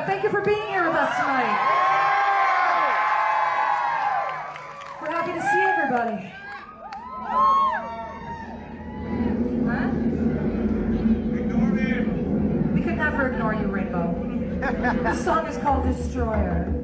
Thank you for being here with us tonight. We're happy to see everybody. Huh? We could never ignore you, Rainbow. This song is called Destroyer.